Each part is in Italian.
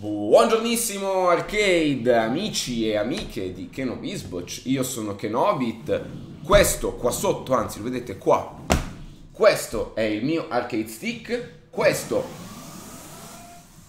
Buongiornissimo arcade, amici e amiche di Kenobisboch, io sono Kenobit, questo qua sotto, anzi lo vedete qua, questo è il mio arcade stick, questo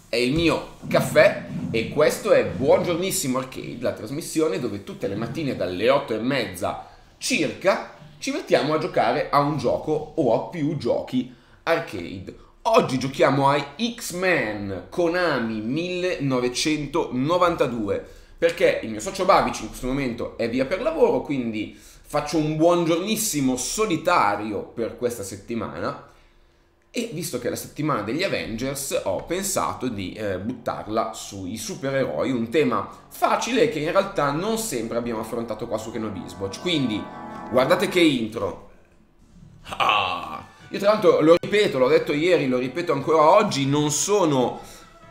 è il mio caffè. E questo è Buongiornissimo Arcade, la trasmissione dove tutte le mattine dalle 8 e mezza circa ci mettiamo a giocare a un gioco o a più giochi arcade. Oggi giochiamo ai X-Men Konami 1992 perché il mio socio Babic in questo momento è via per lavoro, quindi faccio un buongiornissimo solitario per questa settimana e visto che è la settimana degli Avengers ho pensato di eh, buttarla sui supereroi, un tema facile che in realtà non sempre abbiamo affrontato qua su Kenobisboch, quindi guardate che intro. Ah! Io tra l'altro lo ripeto, l'ho detto ieri, lo ripeto ancora oggi, non sono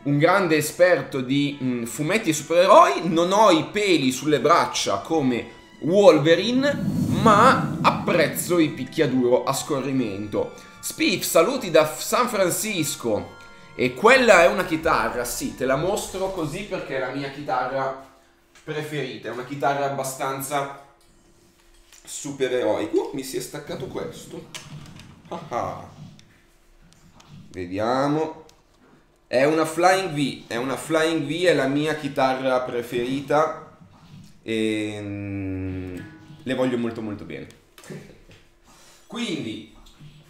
un grande esperto di mh, mm, fumetti e supereroi, non ho i peli sulle braccia come Wolverine, ma apprezzo i picchiaduro a scorrimento. Spiff, saluti da San Francisco. E quella è una chitarra, sì, te la mostro così perché è la mia chitarra preferita, è una chitarra abbastanza supereroica. Uh, mi si è staccato questo. Ah, Vediamo. È una Flying V, è una Flying V, è la mia chitarra preferita e mm, le voglio molto molto bene. Quindi,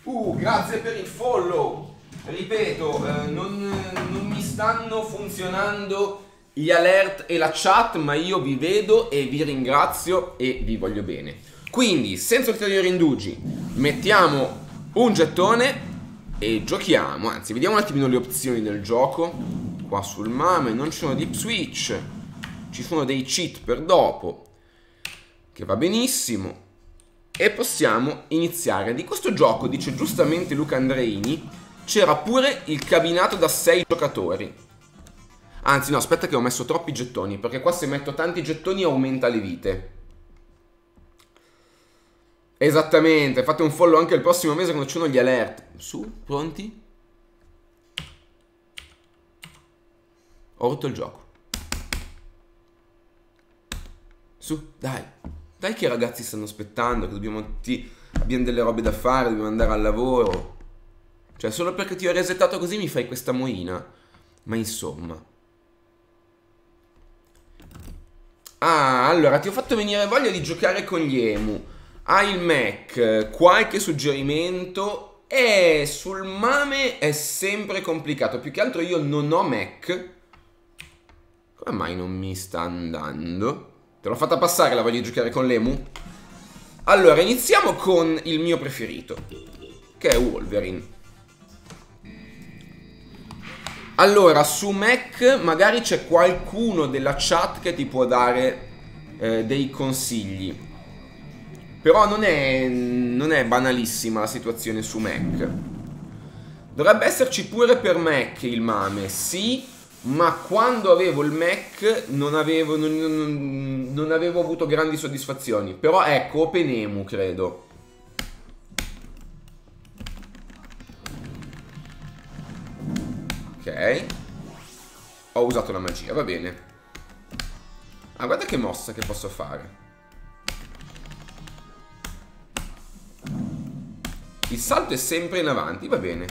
uh, grazie per il follow. Ripeto, eh, non, non mi stanno funzionando gli alert e la chat, ma io vi vedo e vi ringrazio e vi voglio bene. Quindi, senza ulteriori indugi, mettiamo un gettone e giochiamo. Anzi, vediamo un attimino le opzioni del gioco. Qua sul MAME non ci sono deep switch, ci sono dei cheat per dopo, che va benissimo. E possiamo iniziare. Di questo gioco, dice giustamente Luca Andreini, c'era pure il cabinato da 6 giocatori. Anzi, no, aspetta che ho messo troppi gettoni, perché qua se metto tanti gettoni aumenta le vite. Esattamente, fate un follow anche il prossimo mese quando ci sono gli alert. Su, pronti? Ho rotto il gioco. Su, dai. Dai che i ragazzi stanno aspettando, che dobbiamo... Ti, abbiamo delle robe da fare, dobbiamo andare al lavoro. Cioè, solo perché ti ho resettato così mi fai questa moina. Ma insomma... Ah, allora, ti ho fatto venire voglia di giocare con gli emu. Hai il Mac, qualche suggerimento? E sul MAME è sempre complicato. Più che altro io non ho Mac. Come mai non mi sta andando? Te l'ho fatta passare la voglia di giocare con l'Emu? Allora, iniziamo con il mio preferito, che è Wolverine. Allora, su Mac magari c'è qualcuno della chat che ti può dare eh, dei consigli. Però non è, non è banalissima la situazione su Mac. Dovrebbe esserci pure per Mac il MAME, sì, ma quando avevo il Mac non avevo, non, non, non avevo avuto grandi soddisfazioni. Però ecco, OpenEMU credo. Ok. Ho usato la magia, va bene. Ah, guarda che mossa che posso fare. Il salto è sempre in avanti, va bene.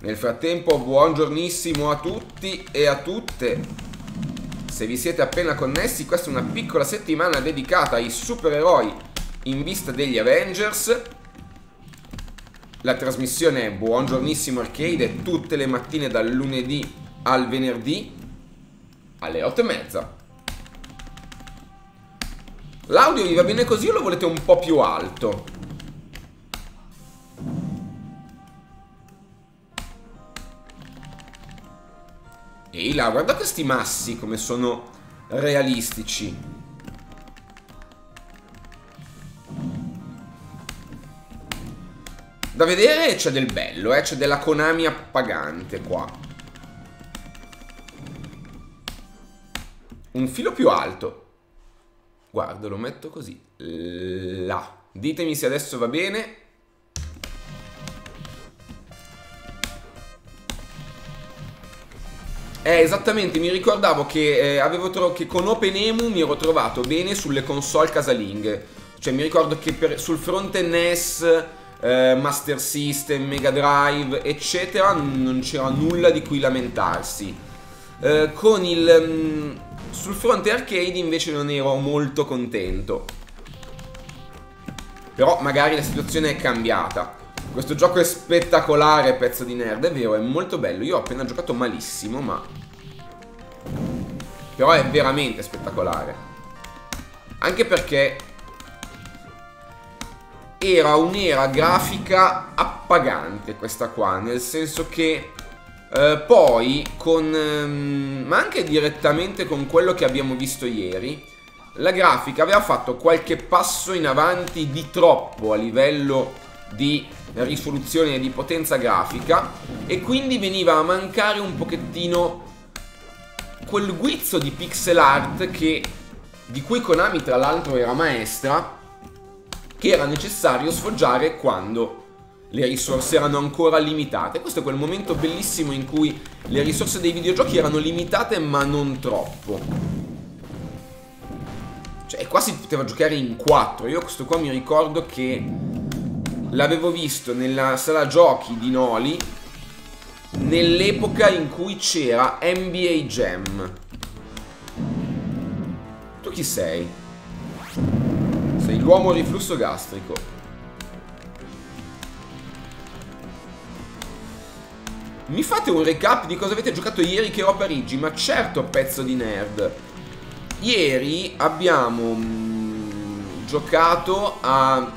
Nel frattempo, buongiornissimo a tutti e a tutte. Se vi siete appena connessi, questa è una piccola settimana dedicata ai supereroi in vista degli Avengers. La trasmissione è Buongiornissimo Arcade tutte le mattine dal lunedì al venerdì alle 8 e mezza. L'audio vi va bene così o lo volete un po' più alto? Ehi là, guarda questi massi come sono realistici. Da vedere c'è del bello, eh? c'è della Konami appagante qua. Un filo più alto guardo, lo metto così, là. Ditemi se adesso va bene. Eh, esattamente, mi ricordavo che, eh, che con OpenEMU mi ero trovato bene sulle console casalinghe. Cioè mi ricordo che per, sul fronte NES, eh, Master System, Mega Drive, eccetera, non c'era nulla di cui lamentarsi. Eh, con il... Mh, sul fronte arcade invece non ero molto contento. Però magari la situazione è cambiata. Questo gioco è spettacolare, pezzo di nerd, è vero, è molto bello. Io ho appena giocato malissimo, ma... Però è veramente spettacolare. Anche perché era un'era grafica appagante questa qua, nel senso che eh, poi con... Ehm, ma anche direttamente con quello che abbiamo visto ieri, la grafica aveva fatto qualche passo in avanti di troppo a livello di risoluzione e di potenza grafica e quindi veniva a mancare un pochettino quel guizzo di pixel art che, di cui Konami tra l'altro era maestra che era necessario sfoggiare quando le risorse erano ancora limitate. Questo è quel momento bellissimo in cui le risorse dei videogiochi erano limitate ma non troppo. Cioè qua si poteva giocare in 4. Io questo qua mi ricordo che l'avevo visto nella sala giochi di Noli nell'epoca in cui c'era NBA Jam. Tu chi sei? Sei l'uomo riflusso gastrico. Mi fate un recap di cosa avete giocato ieri che ero a Parigi? Ma certo, pezzo di nerd. Ieri abbiamo mm, giocato a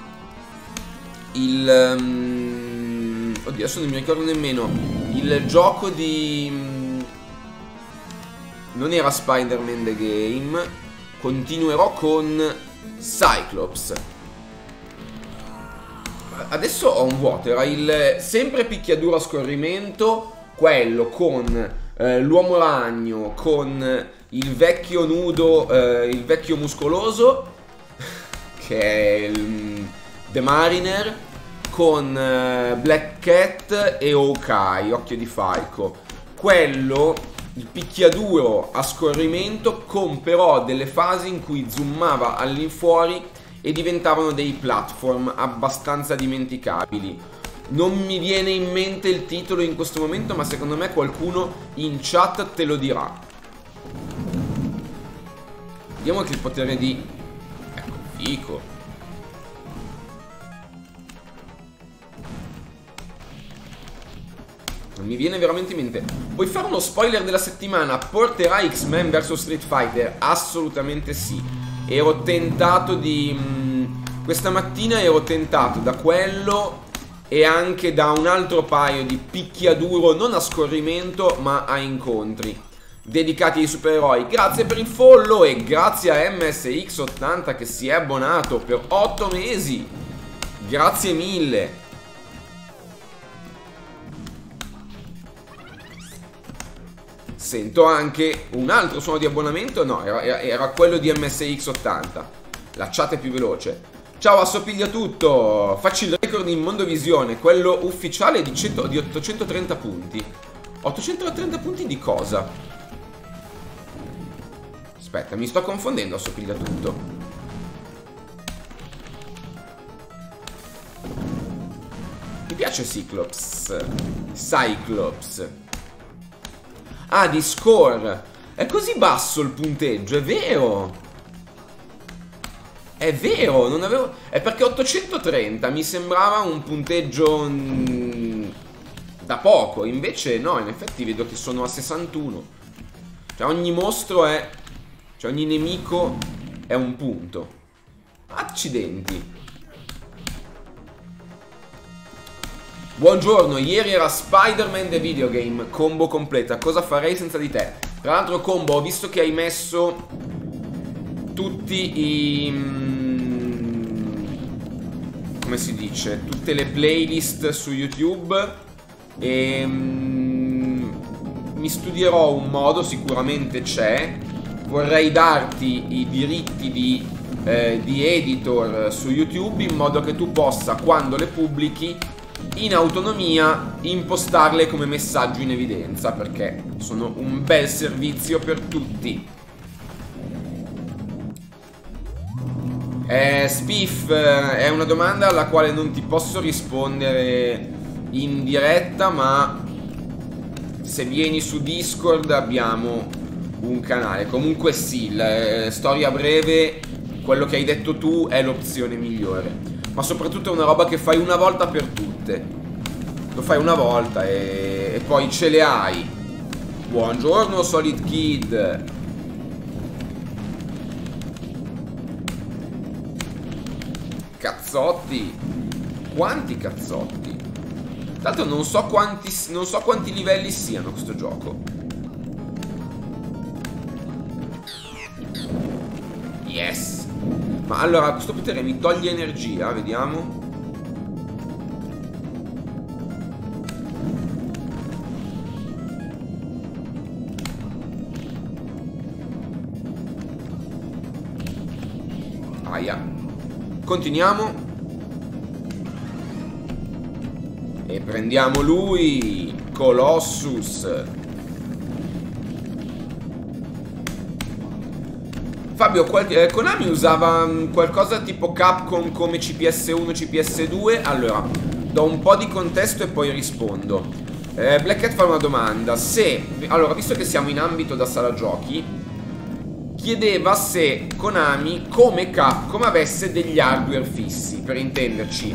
il... Um, oddio, adesso non mi ricordo nemmeno. Il gioco di... Um, non era Spider-Man The Game. Continuerò con Cyclops. Adesso ho un vuoto. Era il sempre picchiaduro a scorrimento. Quello con eh, l'uomo ragno, con il vecchio nudo, eh, il vecchio muscoloso. Che è il mm, The Mariner con uh, Black Cat e Hawkeye, Occhio di Falco. Quello, il picchiaduro a scorrimento, con però delle fasi in cui zoomava all'infuori e diventavano dei platform abbastanza dimenticabili. Non mi viene in mente il titolo in questo momento, ma secondo me qualcuno in chat te lo dirà. Vediamo che il potere di... Ecco, fico. Non mi viene veramente in mente. Vuoi fare uno spoiler della settimana? Porterà X-Men vs Street Fighter? Assolutamente sì. Ero tentato di... Mh, mm, questa mattina ero tentato da quello e anche da un altro paio di picchiaduro, non a scorrimento, ma a incontri dedicati ai supereroi. Grazie per il follow e grazie a MSX80 che si è abbonato per 8 mesi. Grazie mille. Sento anche un altro suono di abbonamento. No, era, era quello di MSX80. La chat è più veloce. Ciao, assopiglia tutto. Facci il record in Mondovisione, quello ufficiale di, 100, di 830 punti. 830 punti di cosa? Aspetta, mi sto confondendo, assopiglia tutto. Mi piace Cyclops. Cyclops. Ah, di score. È così basso il punteggio, è vero. È vero, non avevo... È perché 830 mi sembrava un punteggio... Mm, da poco. Invece no, in effetti vedo che sono a 61. Cioè ogni mostro è... Cioè ogni nemico è un punto. Accidenti. Buongiorno, ieri era Spider-Man The Videogame, combo completa, cosa farei senza di te? Tra l'altro combo, ho visto che hai messo tutti i... Mm, come si dice? Tutte le playlist su YouTube e... Mm, mi studierò un modo, sicuramente c'è. Vorrei darti i diritti di, eh, di editor su YouTube in modo che tu possa, quando le pubblichi, in autonomia impostarle come messaggio in evidenza perché sono un bel servizio per tutti. Eh, Spiff è una domanda alla quale non ti posso rispondere in diretta ma se vieni su Discord abbiamo un canale. Comunque sì, la, eh, storia breve, quello che hai detto tu è l'opzione migliore. Ma soprattutto è una roba che fai una volta per tutte. Lo fai una volta e, e poi ce le hai. Buongiorno Solid Kid. Cazzotti. Quanti cazzotti? L'altro non so quanti, non so quanti livelli siano questo gioco. Yes. Ma allora, questo potere mi toglie energia, vediamo. Aia. Continuiamo. E prendiamo lui, Colossus. Fabio, eh, Konami usava mm, qualcosa tipo Capcom come CPS1, CPS2? Allora, do un po' di contesto e poi rispondo. Eh, Black Hat fa una domanda. Se, allora, visto che siamo in ambito da sala giochi, chiedeva se Konami, come Capcom, avesse degli hardware fissi, per intenderci.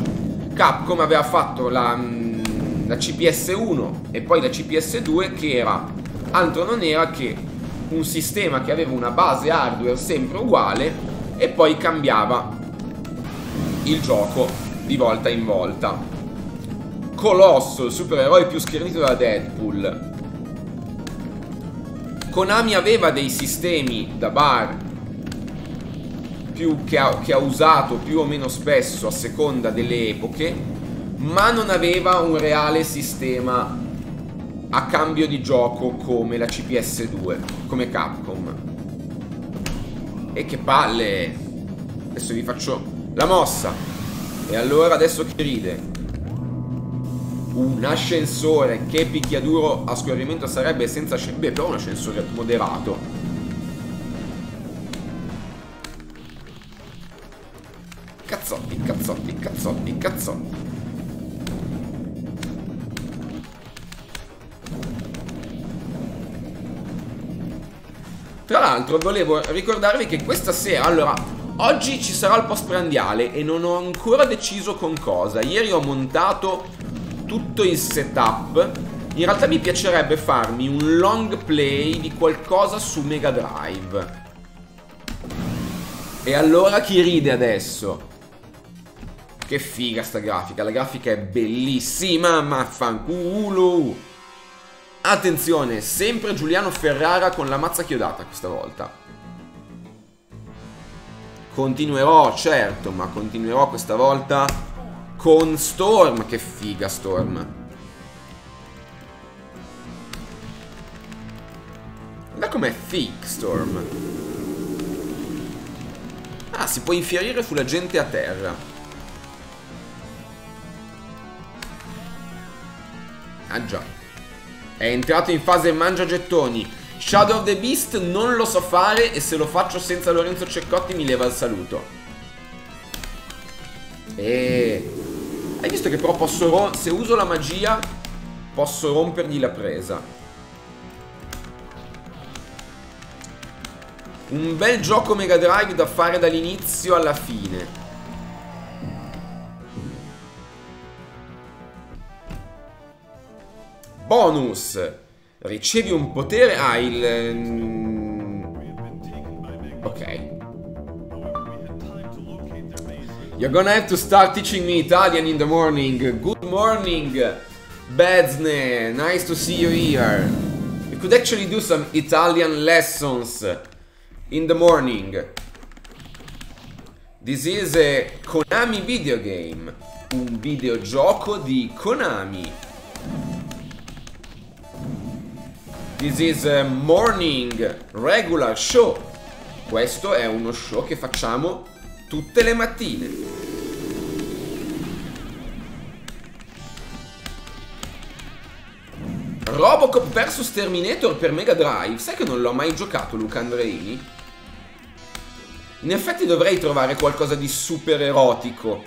Capcom aveva fatto la mm, la CPS1 e poi la CPS2 che era altro non era che un sistema che aveva una base hardware sempre uguale e poi cambiava il gioco di volta in volta. Colosso, il supereroe più schernito da Deadpool. Konami aveva dei sistemi da bar più che ha, che ha usato più o meno spesso a seconda delle epoche ma non aveva un reale sistema a cambio di gioco come la CPS2, come Capcom. E che palle! Adesso vi faccio la mossa. E allora adesso che ride? Un ascensore, che picchiaduro a scorrimento sarebbe senza? Beh, però un ascensore moderato. Cazzotti, cazzotti, cazzotti, cazzotti. Tra l'altro volevo ricordarvi che questa sera, allora, oggi ci sarà il post prandiale e non ho ancora deciso con cosa. Ieri ho montato tutto il setup. In realtà mi piacerebbe farmi un long play di qualcosa su Mega Drive. E allora chi ride adesso? Che figa sta grafica, la grafica è bellissima, ma fanculo! Attenzione, sempre Giuliano Ferrara con la mazza chiodata questa volta. Continuerò, certo, ma continuerò questa volta con Storm. Che figa Storm. Guarda com'è thick Storm. Ah, si può infierire sulla gente a terra. Ah già. È entrato in fase mangia gettoni. Shadow of the Beast non lo so fare e se lo faccio senza Lorenzo Ceccotti mi leva il saluto. E... Hai visto che però posso... Se uso la magia posso rompergli la presa. Un bel gioco Mega Drive da fare dall'inizio alla fine. Bonus. Ricevi un potere... Ah, il... Mm, ok. You're gonna have to start teaching me Italian in the morning. Good morning, Bedzne. Nice to see you here. We could actually do some Italian lessons in the morning. This is a Konami video game. Un videogioco di Konami. This is a morning regular show. Questo è uno show che facciamo tutte le mattine. Robocop vs Terminator per Mega Drive. Sai che non l'ho mai giocato Luca Andreini? In effetti dovrei trovare qualcosa di super erotico.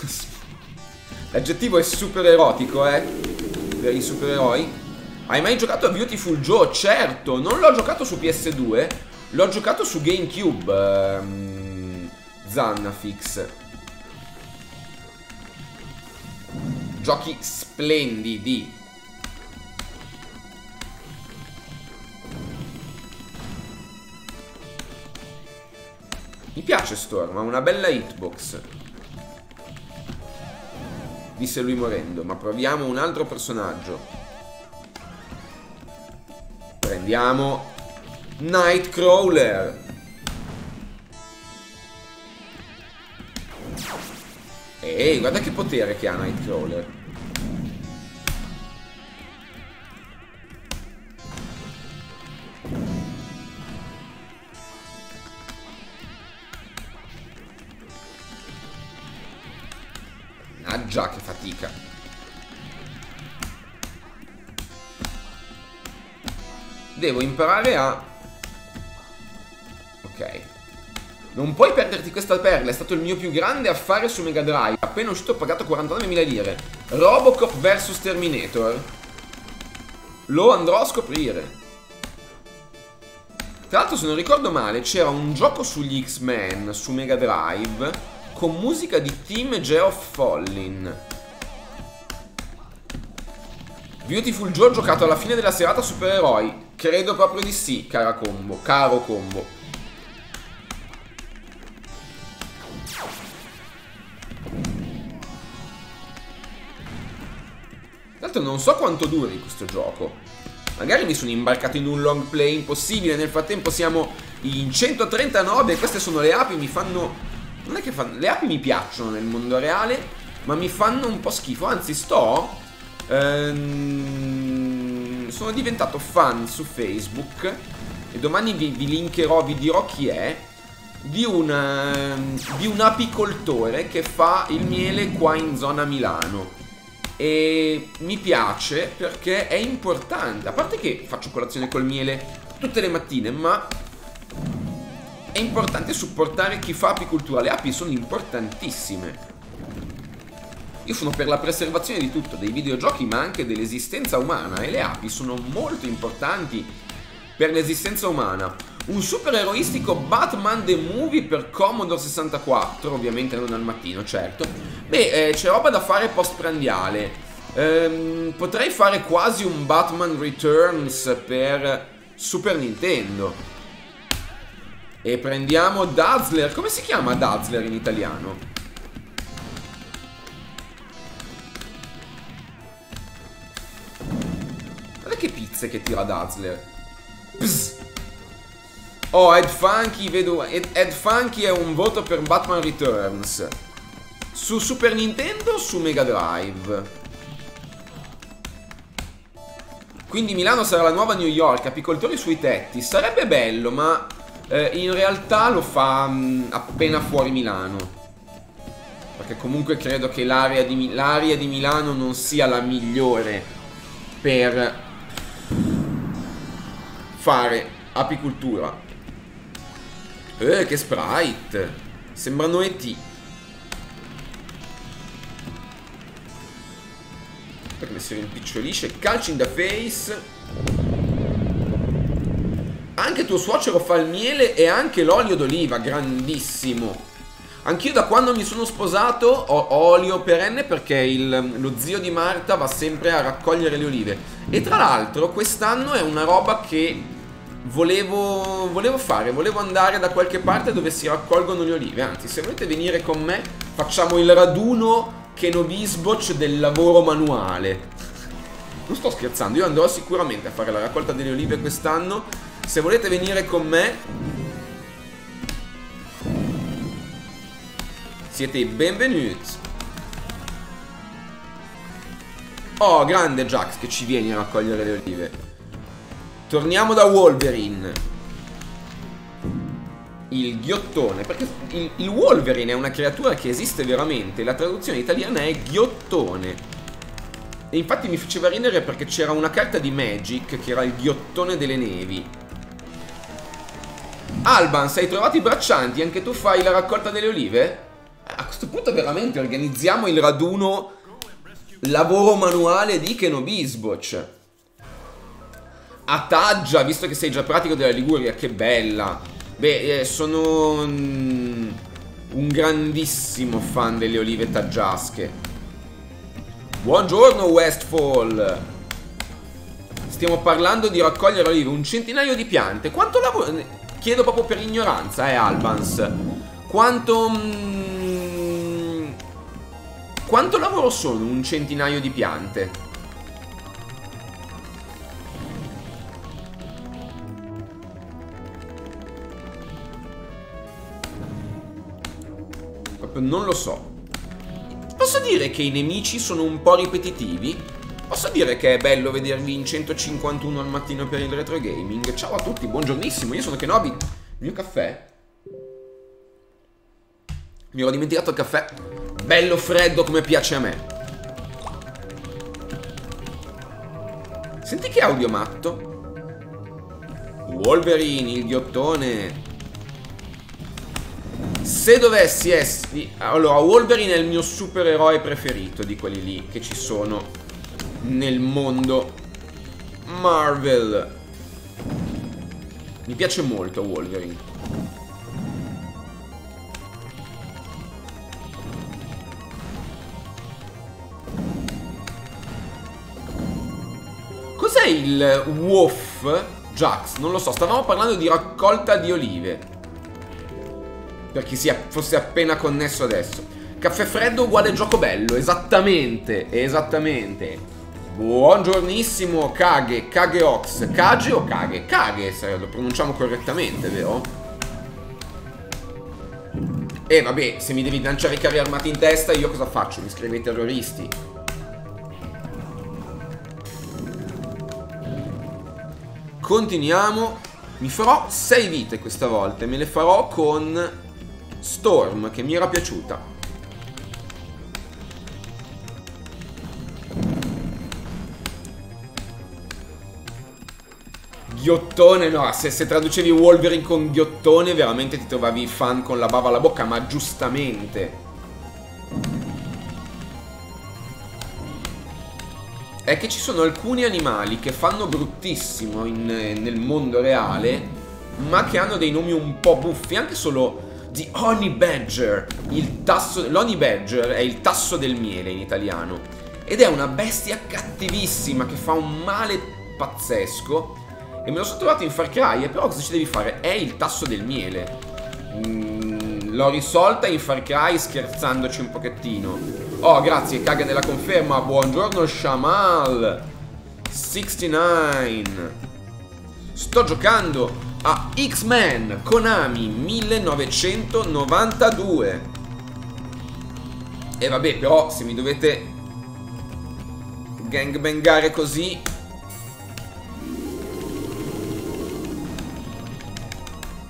L'aggettivo è super erotico, eh? Per i supereroi. Hai mai giocato a Beautiful Joe? Certo, non l'ho giocato su PS2, l'ho giocato su GameCube. Um, Zannafix. Giochi splendidi. Mi piace Storm, ha una bella hitbox. Disse lui morendo, ma proviamo un altro personaggio. Prendiamo Nightcrawler. Ehi, guarda che potere che ha Nightcrawler. Devo imparare a... Ok. Non puoi perderti questa perla, è stato il mio più grande affare su Mega Drive. Appena uscito ho pagato 49.000 lire. Robocop vs Terminator. Lo andrò a scoprire. Tra l'altro se non ricordo male c'era un gioco sugli X-Men su Mega Drive con musica di Team Geoff Follin. Beautiful Joe giocato alla fine della serata supereroi. Credo proprio di sì, cara combo, caro combo. L'altro non so quanto duri questo gioco. Magari mi sono imbarcato in un long play impossibile. Nel frattempo siamo in 139 e queste sono le api, mi fanno non è che fanno... Le api mi piacciono nel mondo reale, ma mi fanno un po' schifo. Anzi, sto... Ehm, sono diventato fan su Facebook e domani vi, vi linkerò, vi dirò chi è di un, ehm, di un apicoltore che fa il miele qua in zona Milano e mi piace perché è importante a parte che faccio colazione col miele tutte le mattine ma è importante supportare chi fa apicoltura. Le api sono importantissime. Io sono per la preservazione di tutto, dei videogiochi ma anche dell'esistenza umana e le api sono molto importanti per l'esistenza umana. Un super eroistico Batman The Movie per Commodore 64, ovviamente non al mattino, certo. Beh, eh, c'è roba da fare postprandiale. Ehm, potrei fare quasi un Batman Returns per Super Nintendo. E prendiamo Dazzler. Come si chiama Dazzler in italiano? Pizze che tira Dazzler. Psst. Oh, Ed Funky, vedo... Ed, Ed Funky è un voto per Batman Returns. Su Super Nintendo o su Mega Drive? Quindi Milano sarà la nuova New York, apicoltori sui tetti. Sarebbe bello, ma eh, in realtà lo fa mh, mm, appena fuori Milano. Perché comunque credo che l'area di, di Milano non sia la migliore per fare apicultura. Eh, che sprite! Sembrano E.T. Perché si rimpicciolisce. Calci in the face. Anche tuo suocero fa il miele e anche l'olio d'oliva, grandissimo. Anch'io da quando mi sono sposato ho olio perenne perché il, lo zio di Marta va sempre a raccogliere le olive. E tra l'altro quest'anno è una roba che volevo, volevo fare, volevo andare da qualche parte dove si raccolgono le olive. Anzi, se volete venire con me facciamo il raduno Kenobisboch del lavoro manuale. Non sto scherzando, io andrò sicuramente a fare la raccolta delle olive quest'anno se volete venire con me Siete i benvenuti Oh, grande Jax che ci vieni a raccogliere le olive Torniamo da Wolverine Il ghiottone Perché il, il Wolverine è una creatura che esiste veramente La traduzione italiana è ghiottone E infatti mi faceva ridere perché c'era una carta di Magic che era il ghiottone delle nevi. Alban, sei trovato i braccianti? Anche tu fai la raccolta delle olive? A questo punto veramente organizziamo il raduno lavoro manuale di Kenobisboch. Ataggia, visto che sei già pratico della Liguria, che bella. Beh, eh, sono un, un grandissimo fan delle olive taggiasche. Buongiorno Westfall. Stiamo parlando di raccogliere olive, un centinaio di piante. Quanto lavoro... Chiedo proprio per ignoranza, eh, Albans. Quanto... Mm, quanto lavoro sono un centinaio di piante? Non lo so. Posso dire che i nemici sono un po' ripetitivi? Posso dire che è bello vedervi in 151 al mattino per il retro gaming? Ciao a tutti, buongiornissimo, io sono Kenobi. Il mio caffè? Mi ero dimenticato il caffè. Bello freddo come piace a me. Senti che audio matto. Wolverine, il ghiottone. Se dovessi essere... Allora, Wolverine è il mio supereroe preferito di quelli lì che ci sono nel mondo Marvel. Mi piace molto Wolverine. Cos'è il Wolf Jax? Non lo so, stavamo parlando di raccolta di olive. Per chi sia, fosse appena connesso adesso. Caffè freddo uguale gioco bello, esattamente, esattamente. Buongiornissimo Kage, Kageox. Kage o Kage? Kage, se lo pronunciamo correttamente, vero? E eh, vabbè, se mi devi lanciare i carri armati in testa, io cosa faccio? Mi scrivo ai terroristi. Continuiamo. Mi farò 6 vite questa volta e me le farò con Storm, che mi era piaciuta. Ghiottone, no, se, se, traducevi Wolverine con ghiottone veramente ti trovavi fan con la bava alla bocca, ma giustamente. È che ci sono alcuni animali che fanno bruttissimo in, nel mondo reale, ma che hanno dei nomi un po' buffi, anche solo The Honey Badger. L'Honey Badger è il tasso del miele in italiano. Ed è una bestia cattivissima che fa un male pazzesco. E me lo sono trovato in Far Cry, e però cosa ci devi fare? È il tasso del miele. Mm, L'ho risolta in Far Cry scherzandoci un pochettino. Oh, grazie, caga della conferma. Buongiorno, Shamal. 69. Sto giocando a X-Men Konami 1992 E vabbè però se mi dovete gangbangare così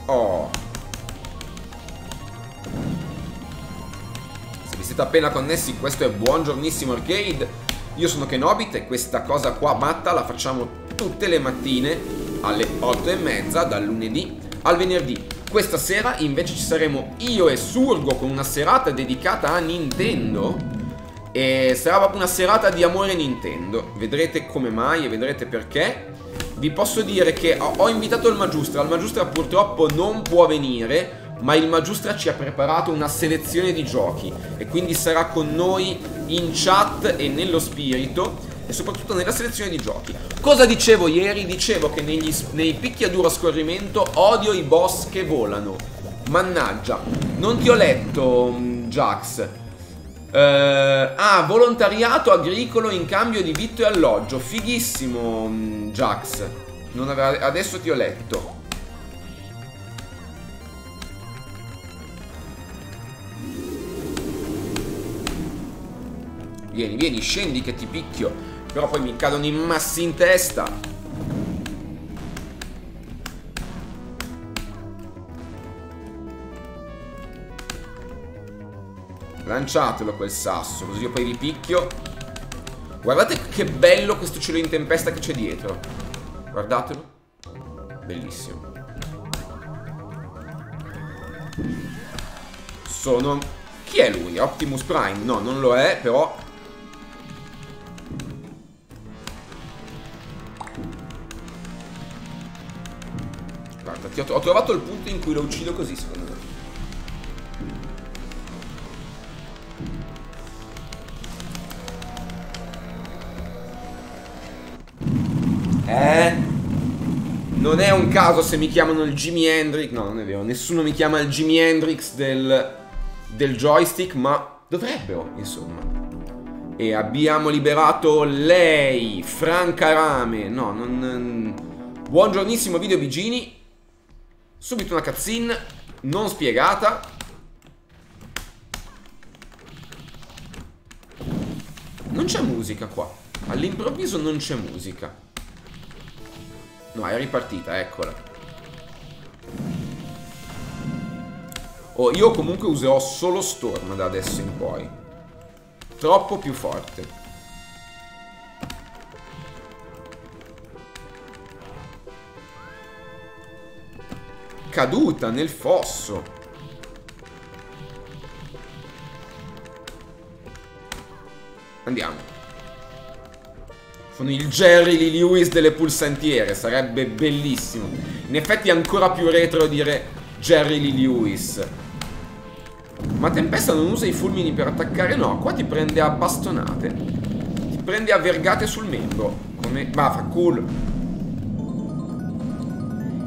Oh. Se vi siete appena connessi questo è Buongiornissimo Arcade. Io sono Kenobit e questa cosa qua matta la facciamo tutte le mattine alle 8 e mezza dal lunedì al venerdì. Questa sera invece ci saremo io e Surgo con una serata dedicata a Nintendo. E sarà proprio una serata di amore Nintendo. Vedrete come mai e vedrete perché. Vi posso dire che ho invitato il Magustra. Il Magustra purtroppo non può venire. Ma il Magustra ci ha preparato una selezione di giochi. E quindi sarà con noi in chat e nello spirito e soprattutto nella selezione di giochi. Cosa dicevo ieri? Dicevo che negli, nei picchiaduro a scorrimento odio i boss che volano. Mannaggia, non ti ho letto, um, Jax. Uh, ah, volontariato agricolo in cambio di vitto e alloggio. Fighissimo, um, Jax. Aveva, adesso ti ho letto. Vieni, vieni, scendi che ti picchio. Però poi mi cadono i massi in testa. Lanciatelo quel sasso, così io poi vi picchio. Guardate che bello questo cielo in tempesta che c'è dietro. Guardatelo. Bellissimo. Sono... Chi è lui? Optimus Prime? No, non lo è, però... Guarda, ho, ho trovato il punto in cui lo uccido così, secondo me. Eh? Non è un caso se mi chiamano il Jimi Hendrix. No, non è vero. Nessuno mi chiama il Jimi Hendrix del, del joystick, ma dovrebbero, insomma. E abbiamo liberato lei, Franca Rame. No, non... Buongiornissimo video Bigini. Subito una cutscene non spiegata. Non c'è musica qua. All'improvviso non c'è musica. No, è ripartita, eccola. Oh, io comunque userò solo Storm da adesso in poi. Troppo più forte. Caduta nel fosso. Andiamo. Sono il Jerry Lee Lewis delle pulsantiere, sarebbe bellissimo. In effetti è ancora più retro dire Jerry Lee Lewis. Ma Tempesta non usa i fulmini per attaccare? No, qua ti prende a bastonate. Ti prende a vergate sul membro. Come... Va, fa culo.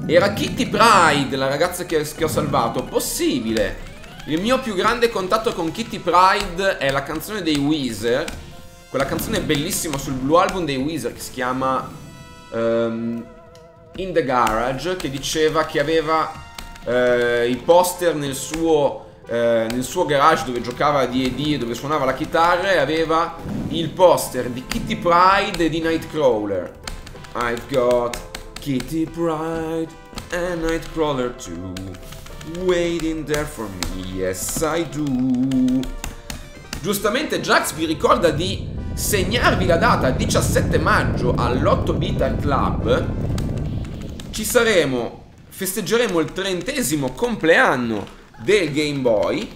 Era Kitty Pride, la ragazza che, che ho salvato. Possibile. Il mio più grande contatto con Kitty Pride è la canzone dei Weezer quella canzone bellissima sul Blue Album dei Weezer che si chiama um, In the Garage che diceva che aveva uh, i poster nel suo, uh, nel suo garage dove giocava D&D e dove suonava la chitarra e aveva il poster di Kitty Pride e di Nightcrawler I've got Kitty Pride and Nightcrawler too Waiting there for me, yes I do. Giustamente Jax vi ricorda di segnarvi la data 17 maggio all'8 Bit Club. Ci saremo festeggeremo il trentesimo compleanno del Game Boy.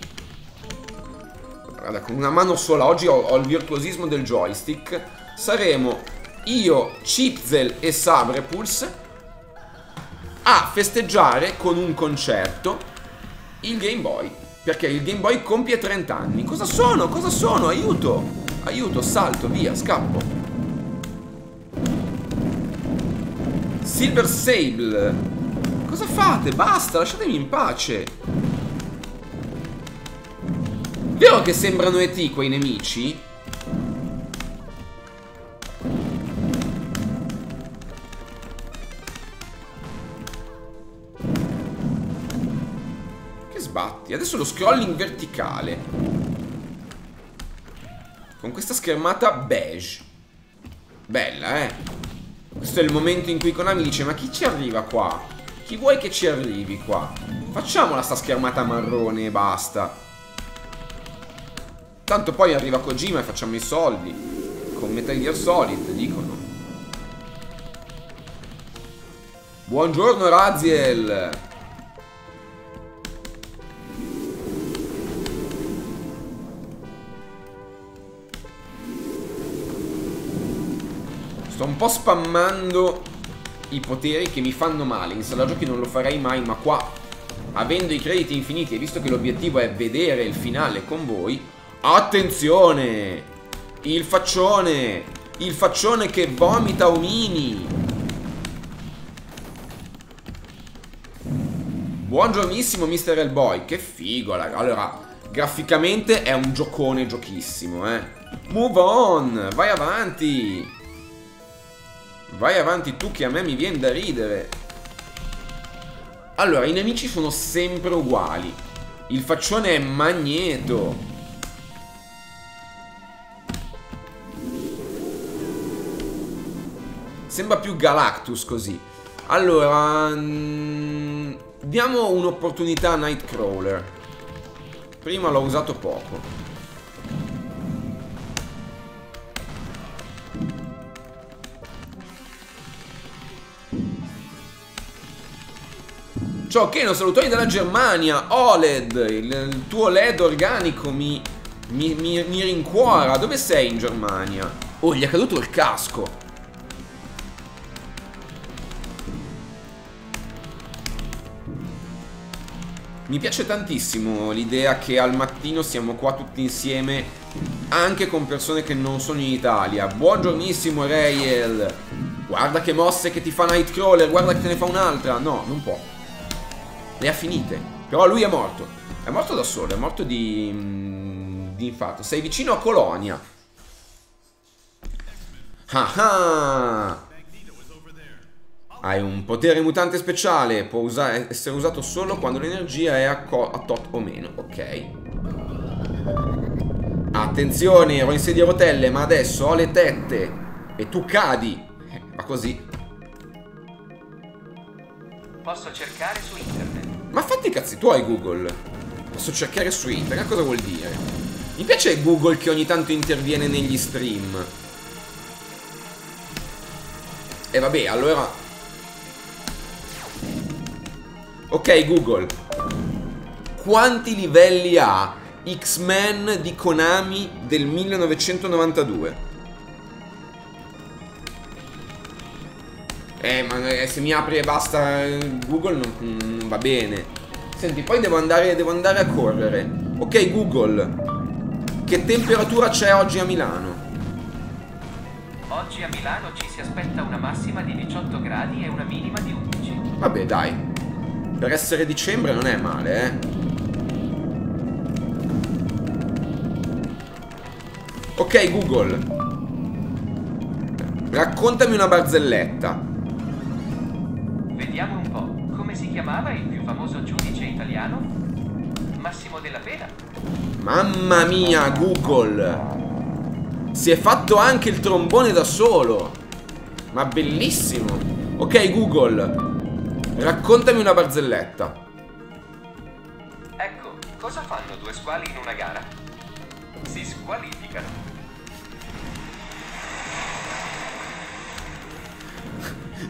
Guarda con una mano sola oggi ho, ho il virtuosismo del joystick. Saremo io, Chipzel e Sabrepulse a festeggiare con un concerto il Game Boy perché il Game Boy compie 30 anni cosa sono? cosa sono? aiuto Aiuto, salto, via, scappo. Silver Sable. Cosa fate? Basta, lasciatemi in pace. Vero che sembrano ET quei nemici? Sbatti? Adesso lo scrolling verticale. Con questa schermata beige. Bella, eh? Questo è il momento in cui Konami dice Ma chi ci arriva qua? Chi vuoi che ci arrivi qua? Facciamola sta schermata marrone e basta Tanto poi arriva Kojima e facciamo i soldi Con Metal Gear Solid, dicono Buongiorno Raziel Sto un po' spammando i poteri che mi fanno male. In sala giochi non lo farei mai, ma qua, avendo i crediti infiniti e visto che l'obiettivo è vedere il finale con voi, attenzione! Il faccione! Il faccione che vomita omini! Buongiornissimo Mr. Hellboy, che figo, raga. Allora, graficamente è un giocone giochissimo, eh. Move on, vai avanti. Vai avanti tu che a me mi viene da ridere. Allora, i nemici sono sempre uguali. Il faccione è Magneto. Sembra più Galactus così. Allora, mm, diamo un'opportunità a Nightcrawler. Prima l'ho usato poco. Ciao Keno, salutoni dalla Germania. OLED, il, il tuo LED organico mi, mi, mi, mi rincuora. Dove sei in Germania? Oh, gli è caduto il casco. Mi piace tantissimo l'idea che al mattino siamo qua tutti insieme anche con persone che non sono in Italia. Buongiornissimo Rayel. Guarda che mosse che ti fa Nightcrawler, guarda che te ne fa un'altra. No, non può. Le ha finite. Però lui è morto. È morto da solo, è morto di, mm, di infarto. Sei vicino a Colonia. Ah ah! Hai un potere mutante speciale, può usare, essere usato solo quando l'energia è a, a, tot o meno. Ok. Attenzione, ero in sedia a rotelle, ma adesso ho le tette. E tu cadi. Eh, così. Posso cercare su internet. Ma fatti i cazzi tuoi, Google. Posso cercare su internet, cosa vuol dire? Mi piace Google che ogni tanto interviene negli stream. E vabbè, allora Ok Google, quanti livelli ha X-Men di Konami del 1992? Eh, ma eh, se mi apri e basta Google non, non va bene. Senti, poi devo andare, devo andare a correre. Ok Google, che temperatura c'è oggi a Milano? Oggi a Milano ci si aspetta una massima di 18 gradi e una minima di 11. Vabbè, dai. Per essere dicembre non è male, eh. Ok, Google. Raccontami una barzelletta. Chiamava il più famoso giudice italiano? Massimo della Pena. Mamma mia, Google. Si è fatto anche il trombone da solo. Ma bellissimo. Ok, Google. Raccontami una barzelletta. Ecco, cosa fanno due squali in una gara? Si squalificano.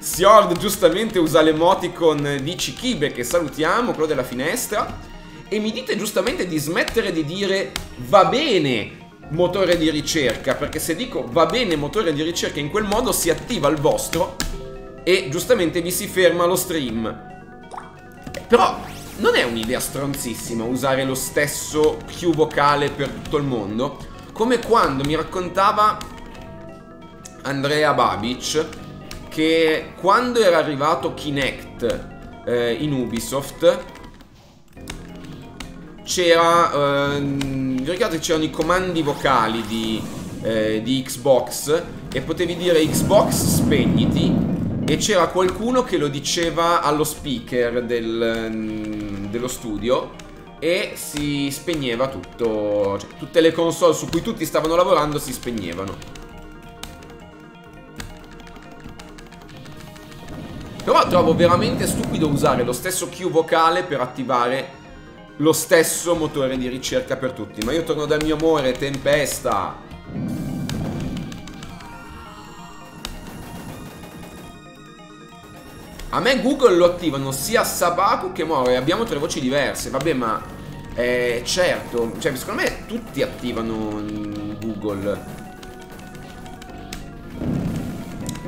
Siord giustamente usa l'emoticon di Cichibe che salutiamo, quello della finestra. E mi dite giustamente di smettere di dire va bene motore di ricerca, perché se dico va bene motore di ricerca in quel modo si attiva il vostro e giustamente vi si ferma lo stream. Però non è un'idea stronzissima usare lo stesso Q vocale per tutto il mondo, come quando mi raccontava Andrea Babic che quando era arrivato Kinect eh, in Ubisoft c'era eh, vi ricordate c'erano i comandi vocali di, eh, di Xbox e potevi dire Xbox spegniti e c'era qualcuno che lo diceva allo speaker del, mm, dello studio e si spegneva tutto, cioè, tutte le console su cui tutti stavano lavorando si spegnevano. Però trovo veramente stupido usare lo stesso Q vocale per attivare lo stesso motore di ricerca per tutti. Ma io torno dal mio amore, Tempesta. A me Google lo attivano sia Sabaku che Moro e abbiamo tre voci diverse. Vabbè, ma eh, certo, cioè secondo me tutti attivano Google.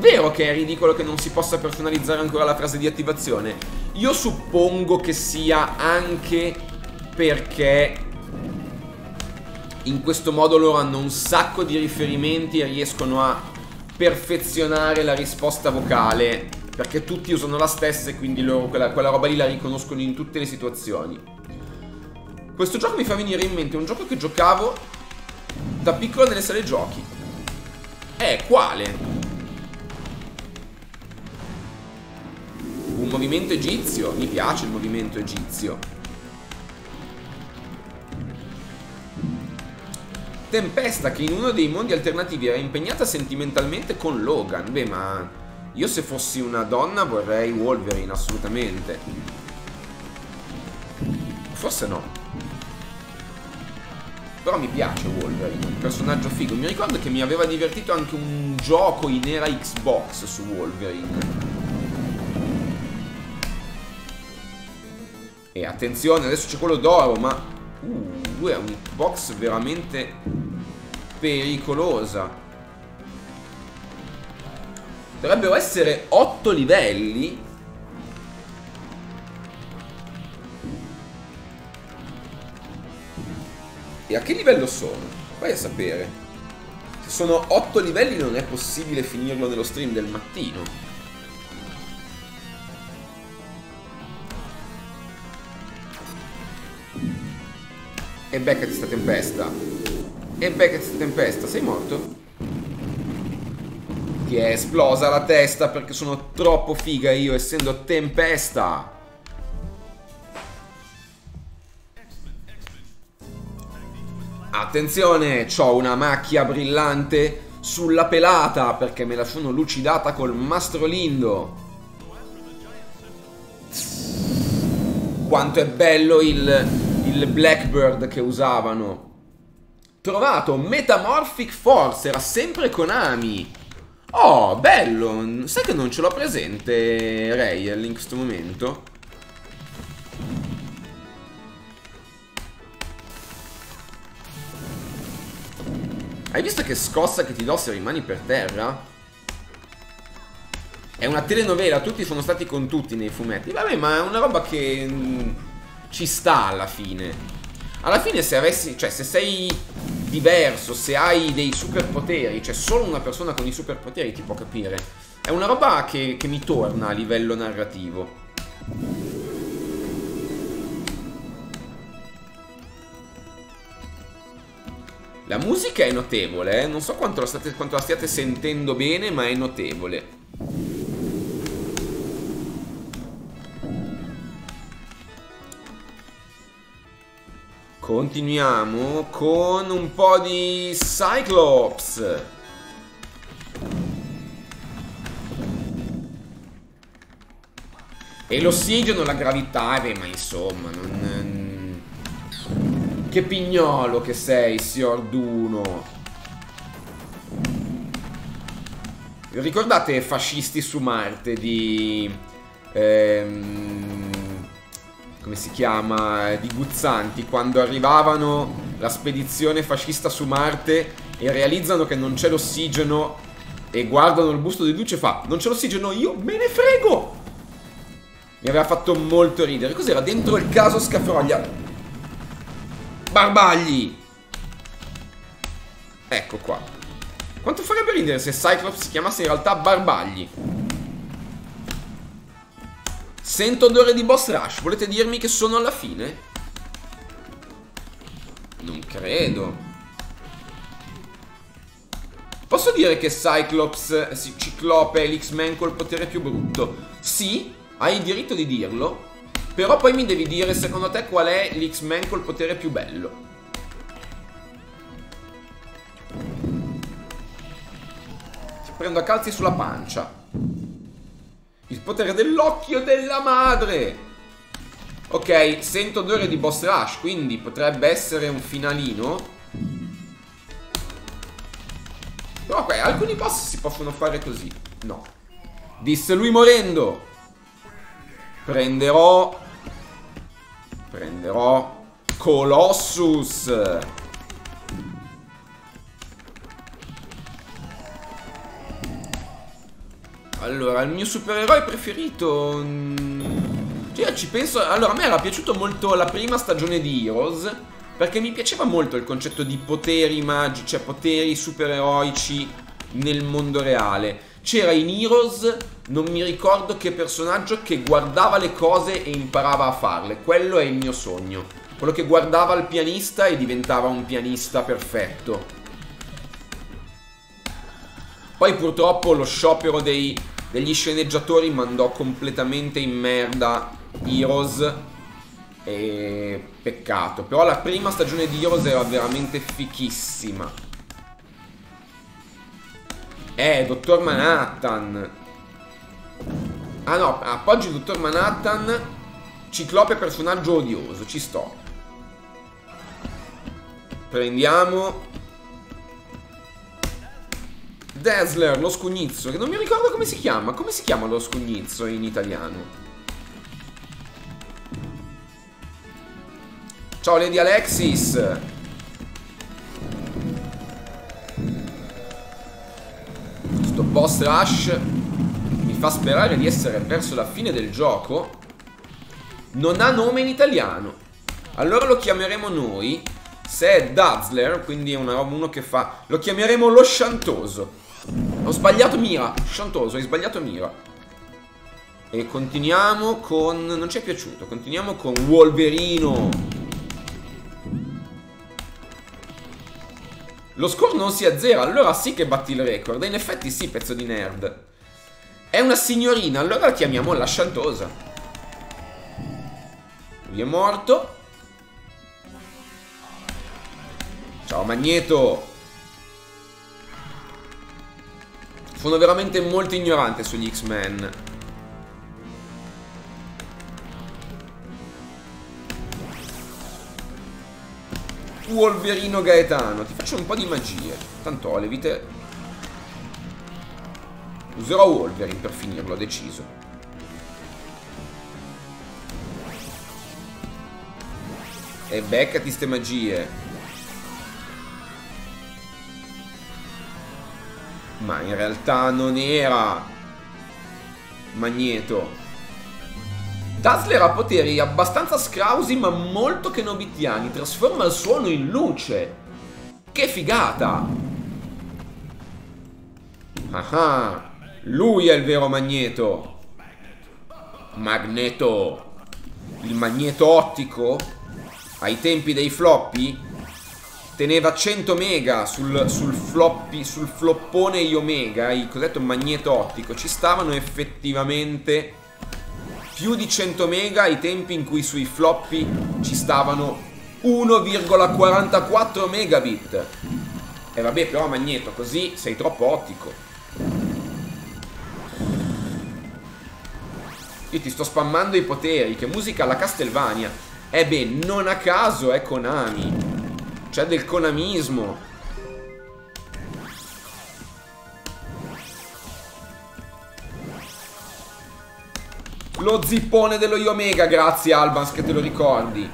Vero che è ridicolo che non si possa personalizzare ancora la frase di attivazione? Io suppongo che sia anche perché in questo modo loro hanno un sacco di riferimenti e riescono a perfezionare la risposta vocale perché tutti usano la stessa e quindi loro quella, quella roba lì la riconoscono in tutte le situazioni. Questo gioco mi fa venire in mente un gioco che giocavo da piccolo nelle sale giochi. Eh, quale? Un movimento egizio. Mi piace il movimento egizio. Tempesta che in uno dei mondi alternativi era impegnata sentimentalmente con Logan. Beh, ma io se fossi una donna vorrei Wolverine, assolutamente. Forse no. Però mi piace Wolverine, un personaggio figo. Mi ricordo che mi aveva divertito anche un gioco in era Xbox su Wolverine. E attenzione, adesso c'è quello d'oro, ma... Uh, lui è un box veramente pericolosa. Dovrebbero essere 8 livelli. E a che livello sono? Vai a sapere. Se sono 8 livelli non è possibile finirlo nello stream del mattino. E Beckett sta tempesta. E Beckett sta tempesta. Sei morto? Ti è esplosa la testa perché sono troppo figa io essendo tempesta. Attenzione, ho una macchia brillante sulla pelata perché me la sono lucidata col mastro lindo. Quanto è bello il il Blackbird che usavano. Trovato Metamorphic Force, era sempre Konami. Oh, bello! Sai che non ce l'ho presente, Rael, in questo momento? Hai visto che scossa che ti do se rimani per terra? È una telenovela, tutti sono stati con tutti nei fumetti. Vabbè, ma è una roba che mm, ci sta alla fine. Alla fine se avessi, cioè se sei diverso, se hai dei superpoteri, cioè solo una persona con i superpoteri ti può capire. È una roba che, che mi torna a livello narrativo. La musica è notevole, eh? non so quanto la, state, quanto la stiate sentendo bene, ma è notevole. Continuiamo con un po' di Cyclops. E l'ossigeno, la gravità, beh, ma insomma, non... Che pignolo che sei, signor Duno. Ricordate Fascisti su Marte di... Ehm, come si chiama, di Guzzanti, quando arrivavano la spedizione fascista su Marte e realizzano che non c'è l'ossigeno e guardano il busto di Duce e fa non c'è l'ossigeno, io me ne frego! Mi aveva fatto molto ridere. Cos'era? Dentro il caso Scafroglia. Barbagli! Ecco qua. Quanto farebbe ridere se Cyclops si chiamasse in realtà Barbagli? Sento odore di boss rush. Volete dirmi che sono alla fine? Non credo. Posso dire che Cyclops, sì, Ciclope è l'X-Men col potere più brutto? Sì, hai il diritto di dirlo. Però poi mi devi dire secondo te qual è l'X-Men col potere più bello. Ti prendo a calzi sulla pancia. Il potere dell'occhio della madre. Ok, sento odore di boss rush, quindi potrebbe essere un finalino. Però ok, alcuni boss si possono fare così. No. Disse lui morendo. Prenderò... Prenderò... Colossus. Allora, il mio supereroe preferito... Mm, cioè, ci penso... Allora, a me era piaciuto molto la prima stagione di Heroes, perché mi piaceva molto il concetto di poteri magici, cioè poteri supereroici nel mondo reale. C'era in Heroes, non mi ricordo che personaggio, che guardava le cose e imparava a farle. Quello è il mio sogno. Quello che guardava il pianista e diventava un pianista perfetto. Poi purtroppo lo sciopero dei degli sceneggiatori mandò completamente in merda Heroes. E peccato. Però la prima stagione di Heroes era veramente fichissima. Eh Dottor Manhattan. Ah no appoggi Dottor Manhattan Ciclope personaggio odioso ci sto. Prendiamo Dazzler, lo scugnizzo, che non mi ricordo come si chiama. Come si chiama lo scugnizzo in italiano? Ciao Lady Alexis. Sto boss rush mi fa sperare di essere verso la fine del gioco. Non ha nome in italiano. Allora lo chiameremo noi. Se è Dazzler, quindi è una roba uno che fa... Lo chiameremo lo sciantoso. Ho sbagliato mira. Sciantoso, hai sbagliato mira. E continuiamo con... Non ci è piaciuto. Continuiamo con Wolverino. Lo score non si azzera, allora sì che batti il record. E in effetti sì, pezzo di nerd. È una signorina, allora la chiamiamo la sciantosa. Lui è morto. Ciao Magneto. Sono veramente molto ignorante sugli X-Men. Wolverino Gaetano. Ti faccio un po' di magie. Tanto ho le vite... Userò Wolverine per finirlo, ho deciso. E beccati ste magie. Ma in realtà non era Magneto. Dazzler ha poteri abbastanza scrausi ma molto kenobitiani. Trasforma il suono in luce. Che figata! Ah lui è il vero Magneto. Magneto. Il magneto ottico ai tempi dei floppy teneva 100 mega sul, sul floppy, sul floppone Iomega, il cosiddetto magneto ottico, ci stavano effettivamente più di 100 mega ai tempi in cui sui floppy ci stavano 1,44 megabit. E vabbè, però magneto, così sei troppo ottico. Io ti sto spammando i poteri, che musica alla Castelvania. E beh, non a caso è Konami. C'è del conamismo. Lo zippone dello Yomega, grazie Albans che te lo ricordi.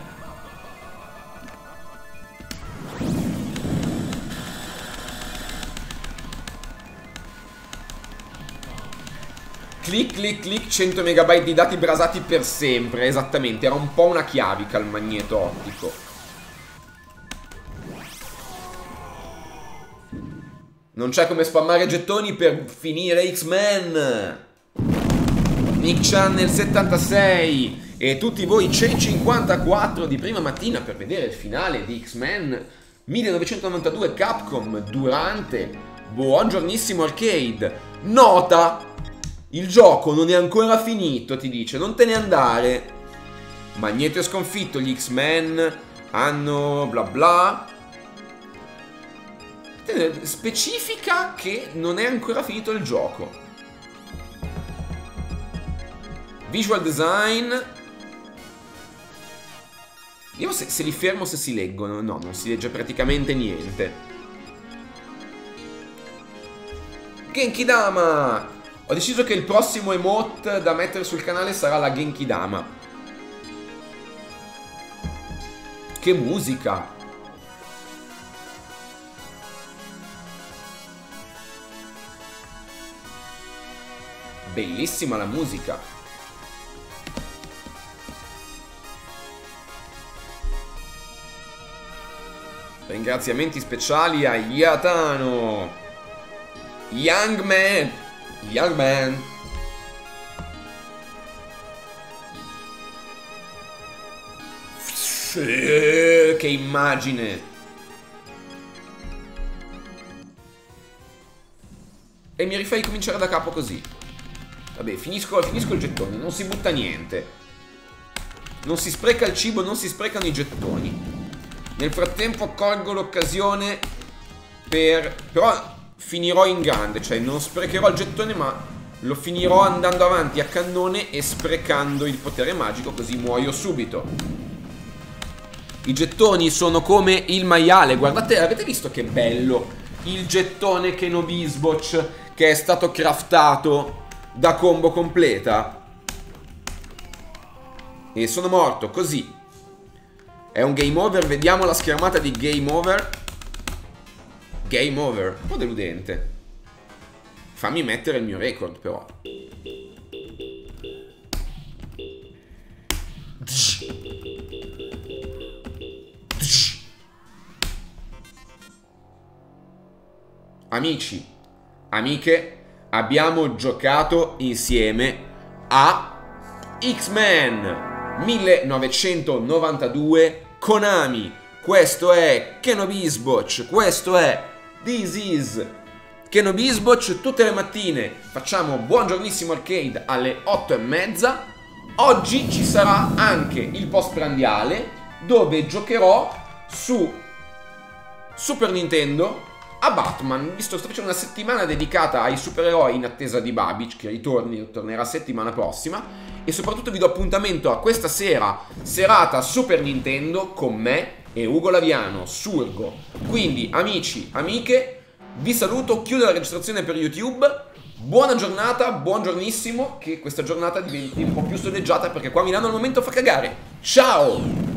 Clic, clic, clic, 100 megabyte di dati brasati per sempre, esattamente, era un po' una chiavica il magneto ottico. Non c'è come spammare gettoni per finire X-Men. Nick Chan nel 76 e tutti voi 154 di prima mattina per vedere il finale di X-Men 1992 Capcom durante Buongiornissimo Arcade. Nota! Il gioco non è ancora finito, ti dice, non te ne andare. Magneto è sconfitto, gli X-Men hanno bla bla specifica che non è ancora finito il gioco. Visual design. Io se, se li fermo se si leggono. No, non si legge praticamente niente. Genki Dama! Ho deciso che il prossimo emote da mettere sul canale sarà la Genki Dama. Che musica! Bellissima la musica. Ringraziamenti speciali a Yatano. Young Man. Young Man. Che immagine. E mi rifai cominciare da capo così. Vabbè, finisco, finisco il gettone, non si butta niente. Non si spreca il cibo, non si sprecano i gettoni. Nel frattempo colgo l'occasione per... Però finirò in grande, cioè non sprecherò il gettone ma lo finirò andando avanti a cannone e sprecando il potere magico così muoio subito. I gettoni sono come il maiale, guardate, avete visto che bello il gettone Kenobisboch che è stato craftato da combo completa. E sono morto così. È un game over, vediamo la schermata di game over. Game over, un po' deludente. Fammi mettere il mio record però. Amici, amiche, abbiamo giocato insieme a X-Men 1992 Konami. Questo è Kenobi Isbotch, questo è This is Kenobi Isbotch. Tutte le mattine facciamo Buongiornissimo Arcade alle 8 e mezza. Oggi ci sarà anche il post prandiale dove giocherò su Super Nintendo a Batman, visto che sto facendo una settimana dedicata ai supereroi in attesa di Babic, che ritorni, tornerà settimana prossima, e soprattutto vi do appuntamento a questa sera, serata Super Nintendo, con me e Ugo Laviano, Surgo. Quindi, amici, amiche, vi saluto, chiudo la registrazione per YouTube, buona giornata, buongiornissimo, che questa giornata diventi un po' più soleggiata perché qua a Milano al momento fa cagare. Ciao!